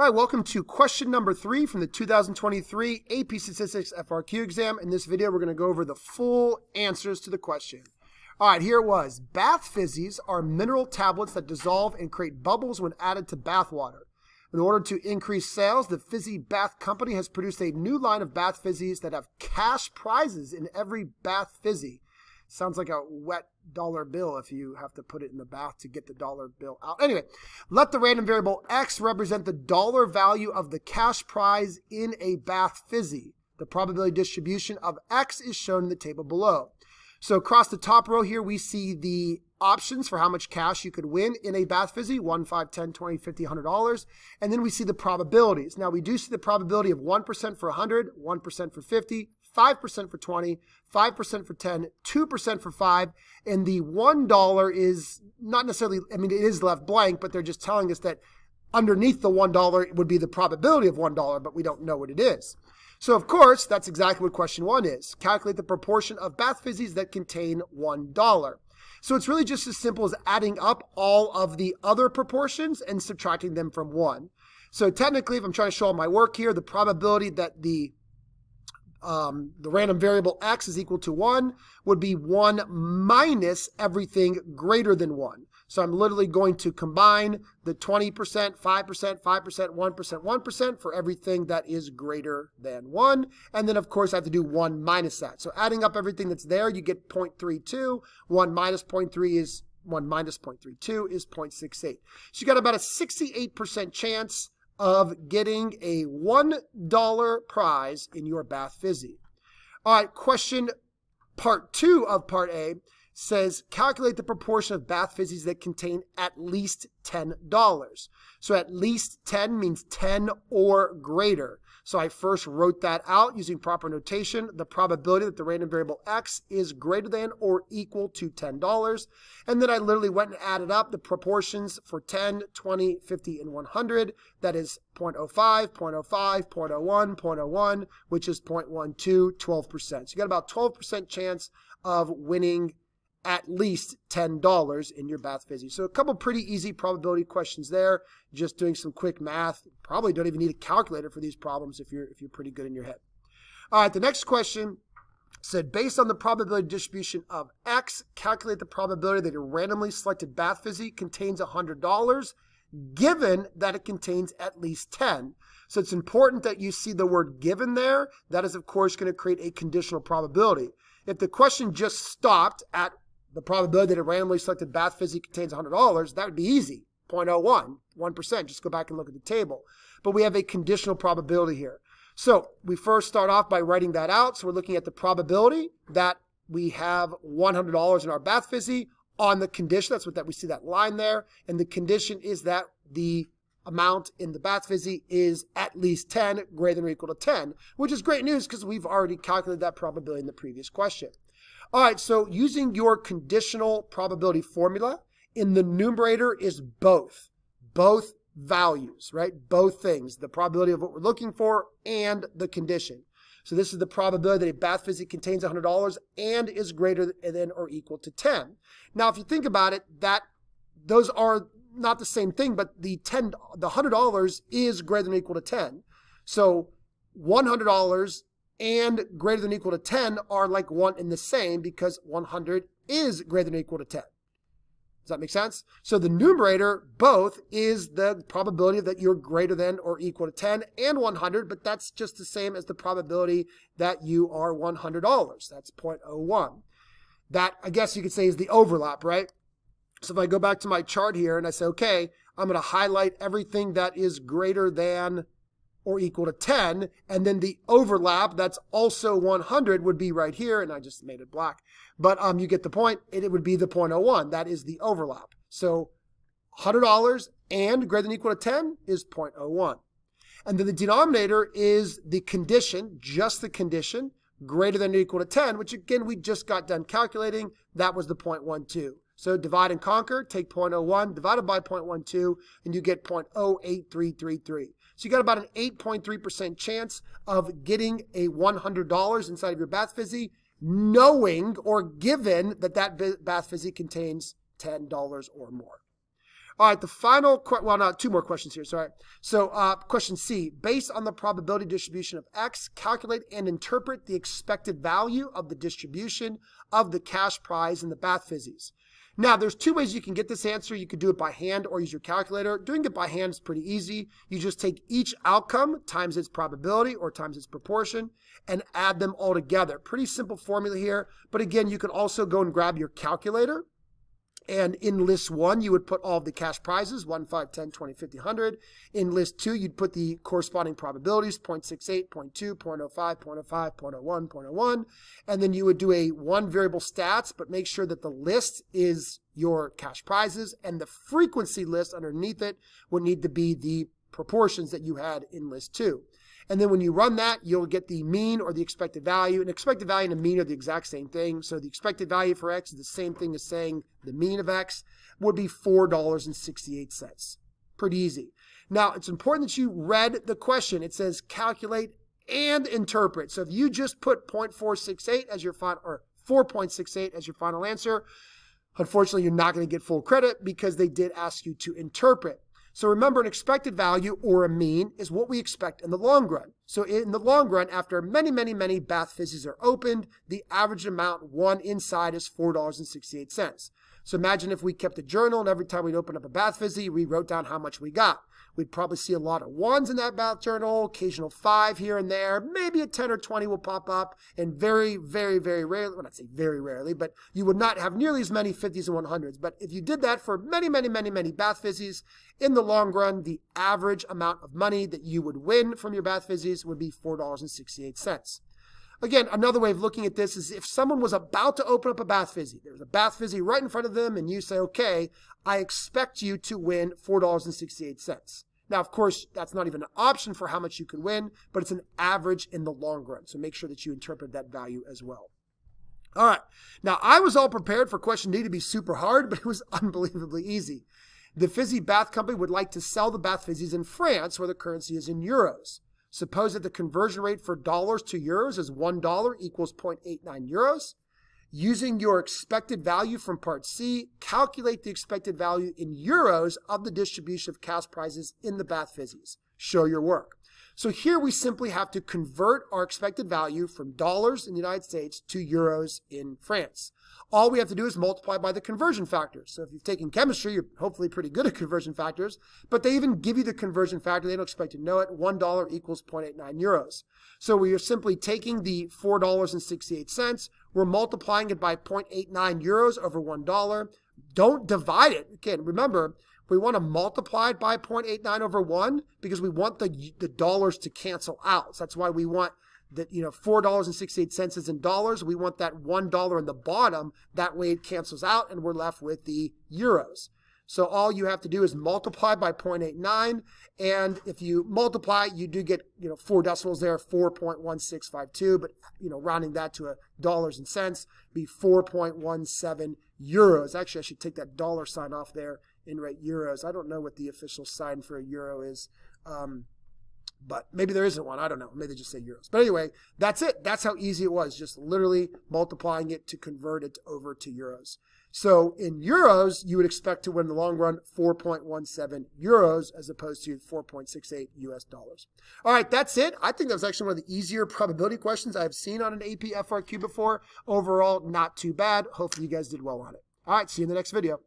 All right, welcome to question number three from the 2023 AP Statistics FRQ exam. In this video, we're going to go over the full answers to the question. All right, here it was. Bath fizzies are mineral tablets that dissolve and create bubbles when added to bath water. In order to increase sales, the Fizzy Bath Company has produced a new line of bath fizzies that have cash prizes in every bath fizzy. Sounds like a wet dollar bill if you have to put it in the bath to get the dollar bill out. Anyway, let the random variable x represent the dollar value of the cash prize in a bath fizzy. The probability distribution of x is shown in the table below. So across the top row here, we see the options for how much cash you could win in a bath fizzy 1 5 10 20 50 100 dollars and then we see the probabilities now we do see the probability of 1% for 100 1% for 50 5% for 20, 5% for 10, 2% for 5, and the $1 is not necessarily, I mean, it is left blank, but they're just telling us that underneath the $1 would be the probability of $1, but we don't know what it is. So, of course, that's exactly what question one is. Calculate the proportion of bath fizzies that contain $1. So it's really just as simple as adding up all of the other proportions and subtracting them from 1. So technically, if I'm trying to show all my work here, the probability that the um, the random variable x is equal to 1 would be 1 minus everything greater than 1. So I'm literally going to combine the 20%, 5%, 5%, 1%, 1% for everything that is greater than 1. And then, of course, I have to do 1 minus that. So adding up everything that's there, you get 0.32. 1 minus 0.3 is 1 minus 0.32 is 0.68. So you got about a 68% chance of getting a $1 prize in your Bath Fizzy. All right, question part two of part A says calculate the proportion of bath fizzies that contain at least $10. So at least 10 means 10 or greater. So I first wrote that out using proper notation, the probability that the random variable x is greater than or equal to $10. And then I literally went and added up the proportions for 10, 20, 50, and 100. That is 0.05, 0.05, 0.01, 0.01, which is 0.12, 12%. So you got about 12% chance of winning at least $10 in your Bath Fizzy. So a couple pretty easy probability questions there. Just doing some quick math. Probably don't even need a calculator for these problems if you're if you're pretty good in your head. All right, the next question said based on the probability distribution of X, calculate the probability that a randomly selected Bath Fizzy contains $100 given that it contains at least 10. So it's important that you see the word given there. That is, of course, going to create a conditional probability. If the question just stopped at the probability that a randomly selected bath fizzy contains $100, that would be easy. 0.01, 1%. Just go back and look at the table. But we have a conditional probability here. So we first start off by writing that out. So we're looking at the probability that we have $100 in our bath fizzy on the condition. That's what that we see that line there. And the condition is that the amount in the bath fizzy is at least 10, greater than or equal to 10, which is great news because we've already calculated that probability in the previous question. All right, so using your conditional probability formula, in the numerator is both, both values, right? Both things, the probability of what we're looking for and the condition. So this is the probability that a bath fizzy contains $100 and is greater than or equal to 10. Now, if you think about it, that those are not the same thing, but the 10, the $100 is greater than or equal to 10. So $100 and greater than equal to 10 are like one and the same because 100 is greater than equal to 10. Does that make sense? So the numerator, both, is the probability that you're greater than or equal to 10 and 100, but that's just the same as the probability that you are $100. That's 0.01. That, I guess you could say, is the overlap, right? So if I go back to my chart here and I say, okay, I'm going to highlight everything that is greater than or equal to 10. And then the overlap, that's also 100, would be right here. And I just made it black. But um, you get the point. It, it would be the 0.01. That is the overlap. So $100 and greater than equal to 10 is 0.01. And then the denominator is the condition, just the condition, greater than or equal to 10, which again, we just got done calculating. That was the 0.12. So divide and conquer, take 0.01 divided by 0.12, and you get 0.08333. So you got about an 8.3% chance of getting a $100 inside of your bath fizzy, knowing or given that that bath fizzy contains $10 or more. All right, the final, well, not two more questions here, sorry. So uh, question C, based on the probability distribution of X, calculate and interpret the expected value of the distribution of the cash prize in the Bath Fizzies. Now, there's two ways you can get this answer. You could do it by hand or use your calculator. Doing it by hand is pretty easy. You just take each outcome times its probability or times its proportion and add them all together. Pretty simple formula here. But again, you can also go and grab your calculator and in list one, you would put all of the cash prizes, 1, 5, 10, 20, 50, 100. In list two, you'd put the corresponding probabilities, 0.68, 0.2, 0.05, 0.05, 0.01, 0.01. And then you would do a one variable stats, but make sure that the list is your cash prizes and the frequency list underneath it would need to be the proportions that you had in list two. And then when you run that, you'll get the mean or the expected value. And expected value and mean are the exact same thing. So the expected value for X is the same thing as saying the mean of X would be $4.68. Pretty easy. Now, it's important that you read the question. It says calculate and interpret. So if you just put 0.468 as your final, or 4.68 as your final answer, unfortunately, you're not going to get full credit because they did ask you to interpret. So remember, an expected value or a mean is what we expect in the long run. So in the long run, after many, many, many bath fizzies are opened, the average amount won inside is $4.68. So imagine if we kept a journal and every time we'd open up a bath fizzy, we wrote down how much we got. We'd probably see a lot of ones in that bath journal, occasional five here and there, maybe a 10 or 20 will pop up, and very, very, very rarely, well, not say very rarely, but you would not have nearly as many 50s and 100s. But if you did that for many, many, many, many bath fizzies, in the long run, the average amount of money that you would win from your bath fizzies would be $4.68. Again, another way of looking at this is if someone was about to open up a bath fizzy, there's a bath fizzy right in front of them, and you say, okay, I expect you to win $4.68. Now, of course, that's not even an option for how much you can win, but it's an average in the long run. So make sure that you interpret that value as well. All right. Now, I was all prepared for question D to be super hard, but it was unbelievably easy. The Fizzy Bath Company would like to sell the bath fizzies in France, where the currency is in euros. Suppose that the conversion rate for dollars to euros is $1 equals 0.89 euros. Using your expected value from part C, calculate the expected value in euros of the distribution of cash prizes in the bath fizzies. Show your work. So here we simply have to convert our expected value from dollars in the United States to euros in France. All we have to do is multiply by the conversion factor. So if you've taken chemistry, you're hopefully pretty good at conversion factors, but they even give you the conversion factor. They don't expect you to know it. $1 equals 0.89 euros. So we are simply taking the $4.68. We're multiplying it by 0.89 euros over $1. Don't divide it. Again, remember, we want to multiply it by 0.89 over 1 because we want the, the dollars to cancel out. So that's why we want that you know four dollars and sixty eight cents is in dollars. We want that one dollar in the bottom. That way it cancels out, and we're left with the euros. So all you have to do is multiply by 0.89, and if you multiply, you do get you know four decimals there, 4.1652. But you know rounding that to a dollars and cents, be 4.17 euros. Actually, I should take that dollar sign off there and write euros. I don't know what the official sign for a euro is. Um, but maybe there isn't one. I don't know. Maybe they just say euros. But anyway, that's it. That's how easy it was. Just literally multiplying it to convert it over to euros. So in euros, you would expect to win in the long run 4.17 euros as opposed to 4.68 US dollars. All right, that's it. I think that was actually one of the easier probability questions I've seen on an AP FRQ before. Overall, not too bad. Hopefully you guys did well on it. All right, see you in the next video.